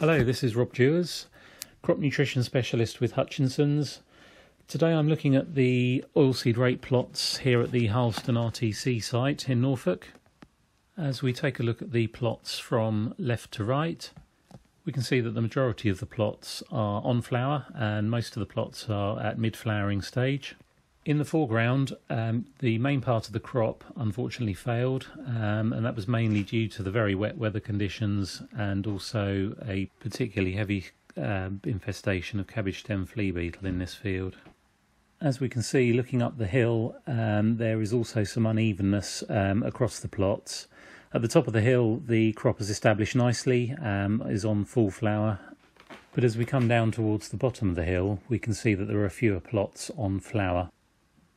Hello, this is Rob Jewers, crop nutrition specialist with Hutchinson's. Today I'm looking at the oilseed rape plots here at the Harleston RTC site in Norfolk. As we take a look at the plots from left to right, we can see that the majority of the plots are on flower and most of the plots are at mid-flowering stage. In the foreground, um, the main part of the crop unfortunately failed, um, and that was mainly due to the very wet weather conditions and also a particularly heavy uh, infestation of cabbage stem flea beetle in this field. As we can see, looking up the hill, um, there is also some unevenness um, across the plots. At the top of the hill, the crop is established nicely, um, is on full flower, but as we come down towards the bottom of the hill, we can see that there are fewer plots on flower.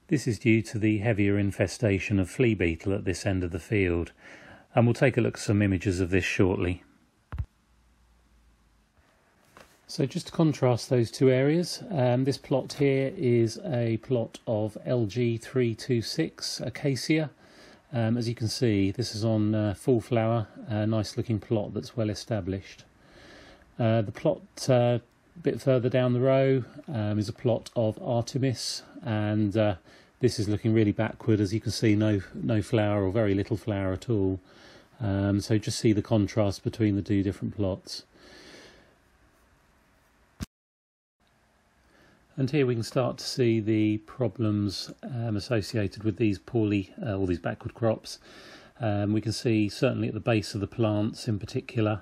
This is due to the heavier infestation of flea beetle at this end of the field, and we'll take a look at some images of this shortly. So just to contrast those two areas, um, this plot here is a plot of LG326 Acacia. Um, as you can see, this is on uh, full flower, a nice looking plot that's well established. Uh, the plot uh, a bit further down the row um, is a plot of Artemis and uh, this is looking really backward. As you can see no no flower or very little flower at all. Um, so just see the contrast between the two different plots. And here we can start to see the problems um, associated with these poorly uh, all these backward crops. Um, we can see certainly at the base of the plants in particular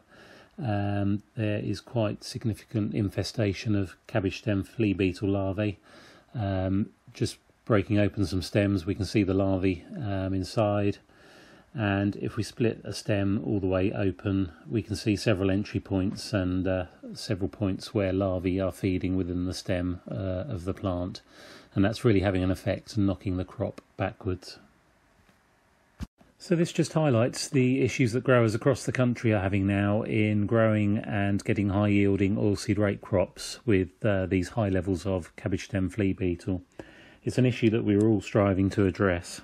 um, there is quite significant infestation of cabbage stem flea beetle larvae. Um, just breaking open some stems, we can see the larvae um, inside. And if we split a stem all the way open, we can see several entry points and uh, several points where larvae are feeding within the stem uh, of the plant. And that's really having an effect knocking the crop backwards. So this just highlights the issues that growers across the country are having now in growing and getting high yielding oilseed rape crops with uh, these high levels of cabbage stem flea beetle. It's an issue that we're all striving to address.